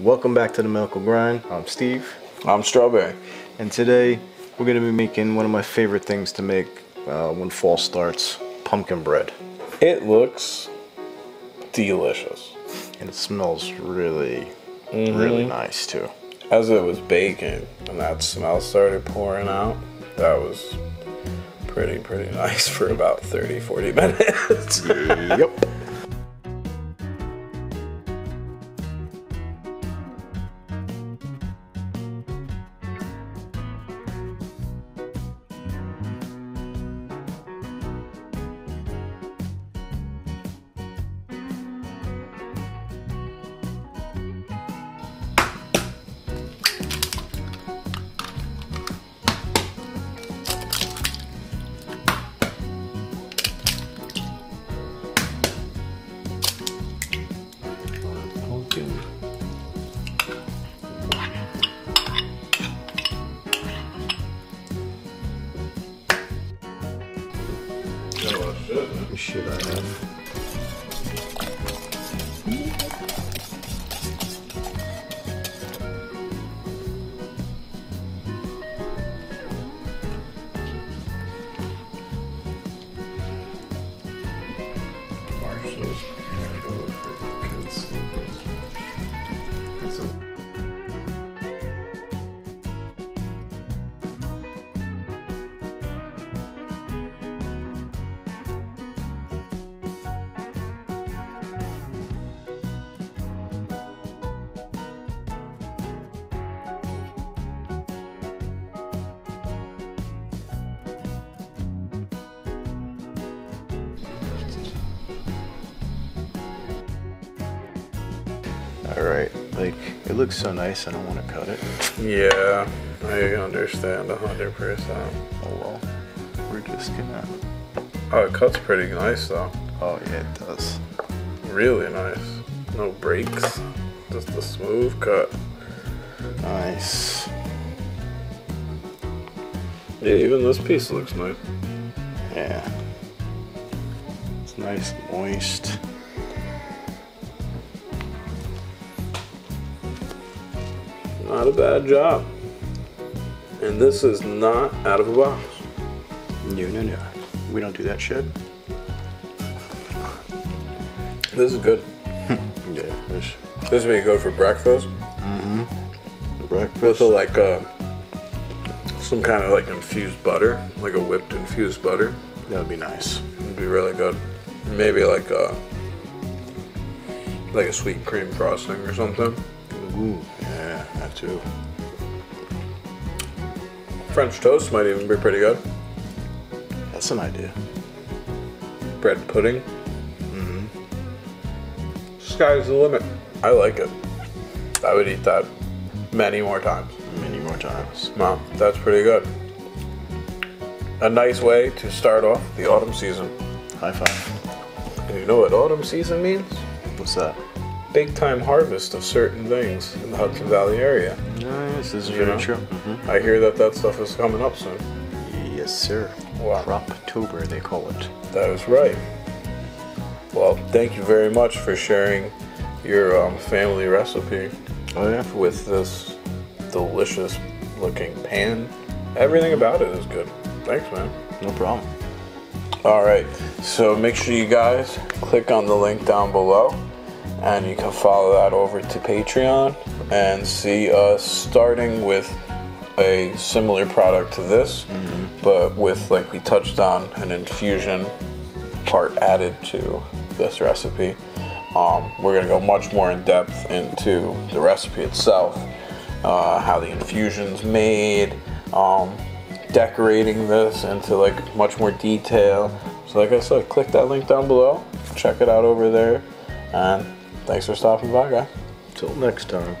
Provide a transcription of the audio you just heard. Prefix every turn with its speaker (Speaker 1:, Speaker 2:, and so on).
Speaker 1: Welcome back to the Medical Grind. I'm Steve.
Speaker 2: I'm Strawberry.
Speaker 1: And today we're going to be making one of my favorite things to make uh, when fall starts pumpkin bread.
Speaker 2: It looks delicious.
Speaker 1: And it smells really, mm-hmm. really nice too.
Speaker 2: As it was baking and that smell started pouring out, that was pretty, pretty nice for about 30, 40 minutes.
Speaker 1: yep. Should I have? All right, like it looks so nice. I don't want to cut it.
Speaker 2: Yeah, I understand a hundred percent.
Speaker 1: Oh well, we're just gonna.
Speaker 2: Oh, it cuts pretty nice though.
Speaker 1: Oh yeah, it does.
Speaker 2: Really nice. No breaks, just a smooth cut.
Speaker 1: Nice.
Speaker 2: Yeah, even this piece looks nice.
Speaker 1: Yeah. It's nice, moist.
Speaker 2: Not a bad job. And this is not out of a box.
Speaker 1: No, no, no. We don't do that shit.
Speaker 2: This is good.
Speaker 1: yeah,
Speaker 2: this. This would be good for breakfast.
Speaker 1: Mm-hmm. Breakfast.
Speaker 2: With a, like a, some kind of like infused butter, like a whipped infused butter.
Speaker 1: That would be nice.
Speaker 2: It'd be really good. Maybe like a, like a sweet cream frosting or something.
Speaker 1: Ooh, too.
Speaker 2: French toast might even be pretty good.
Speaker 1: That's an idea.
Speaker 2: Bread pudding.
Speaker 1: Mm-hmm.
Speaker 2: Sky's the limit. I like it. I would eat that many more times.
Speaker 1: Many more times.
Speaker 2: Wow, that's pretty good. A nice way to start off the autumn season.
Speaker 1: High five.
Speaker 2: And you know what autumn season means?
Speaker 1: What's that?
Speaker 2: Big time harvest of certain things in the Hudson Valley area.
Speaker 1: Nice, this is very true. Mm-hmm.
Speaker 2: I hear that that stuff is coming up soon.
Speaker 1: Yes, sir.
Speaker 2: Wow.
Speaker 1: Croptober, they call it.
Speaker 2: That is right. Well, thank you very much for sharing your um, family recipe.
Speaker 1: Oh yeah.
Speaker 2: With this delicious looking pan. Everything about it is good. Thanks, man.
Speaker 1: No problem.
Speaker 2: All right. So make sure you guys click on the link down below and you can follow that over to Patreon and see us starting with a similar product to this, mm-hmm. but with like we touched on an infusion part added to this recipe. Um, we're gonna go much more in depth into the recipe itself, uh, how the infusion's made, um, decorating this into like much more detail. So like I said, click that link down below, check it out over there, and Thanks for stopping by, guy.
Speaker 1: Till next time.